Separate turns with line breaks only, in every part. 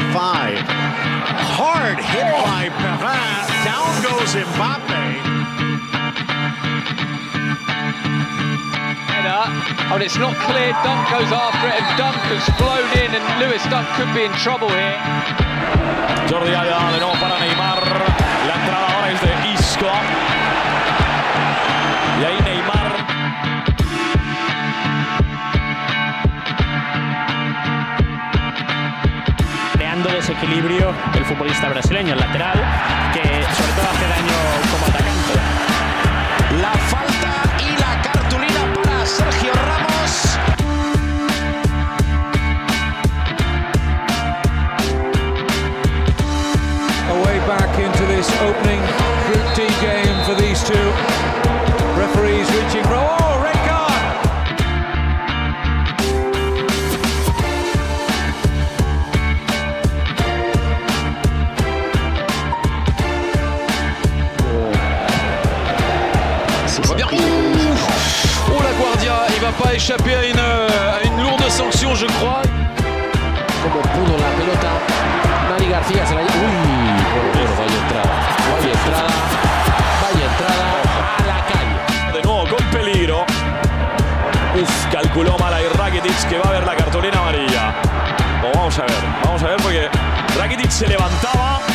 45. Hard hit by Perrin. Down goes Mbappe.
Up, oh, and it's not clear. Dunk goes after it, and Dunk has flown in, and Lewis Dunk could be in trouble here.
Jordi Ayala, no para
desequilibrio el futbolista brasileño, el lateral, que sobre todo hace daño como atacante.
La falta y la cartulina para Sergio Ramos.
A way back into this opening
pas échapper à une, à une lourde sanction je crois.
como pudo la pelota. Nani García se la lleva. Uy, bueno, vaya entrada. Vaya entrada. Vaya entrada a la calle.
De nuevo con peligro. Uf, calculó mal ahí Rakitic que va a ver la cartulina amarilla. O vamos a ver, vamos a ver porque Rakitic se levantaba.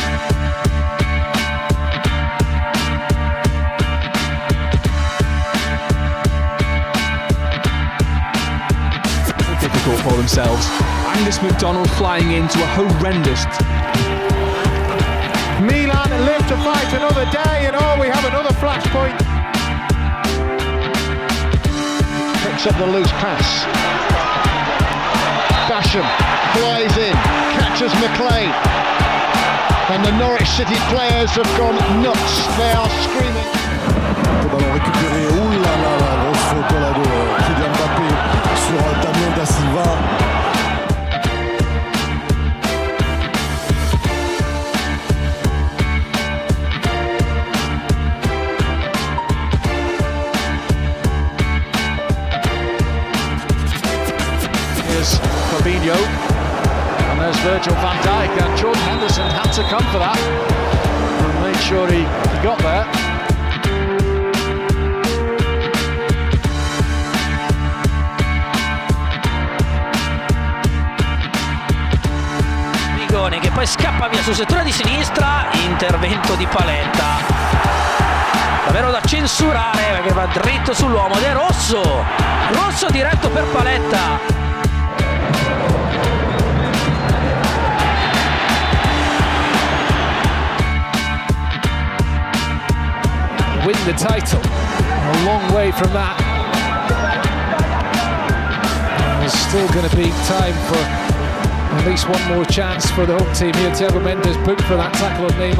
Difficult for themselves. Angus McDonald flying into a horrendous
Milan live to fight another day, and oh, we have another flashpoint. Picks up the loose pass. Basham flies in, catches McLean. And the Norwich City players have gone nuts. They are screaming.
Here's Fabinho. And there's Virgil van Dijk. And Jordan Henderson had to come for that. And made sure he, he got there.
Che poi scappa via sul settore di sinistra, intervento di Paletta. Davvero da censurare perché va dritto sull'uomo ed è Rosso. Rosso diretto per Paletta.
Win the title. A long way from that. There's still going to be time for at least one more chance for the home team here. Thiago Mendes booked for that tackle on Neymar.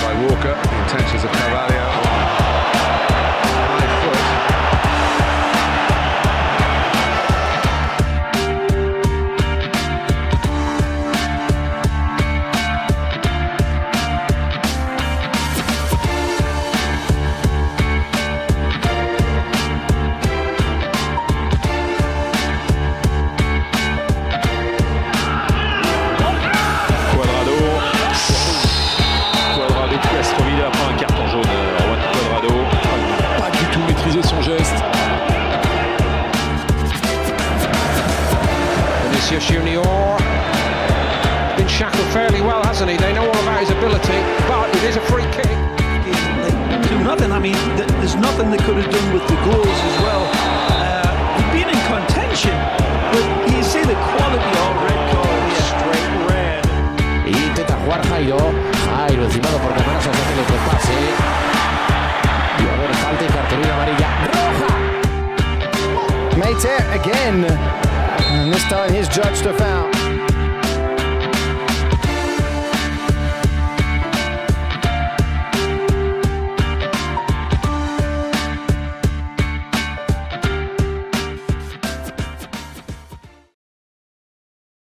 by Walker. The intentions of Carvalho.
Junior. Been shackled fairly well, hasn't he? They know all about his ability, but it is a free kick.
do nothing. I mean, there's nothing they could have done with the goals as well. Uh, he'd been in contention, but you see the quality of red card here. Straight red.
Y intenta jugar Jairo. Jairo encimado por Camarasa se hace el pase. Y va a haber falta y cartulina amarilla. ¡Roja!
Mate again. And this time he's judged a foul.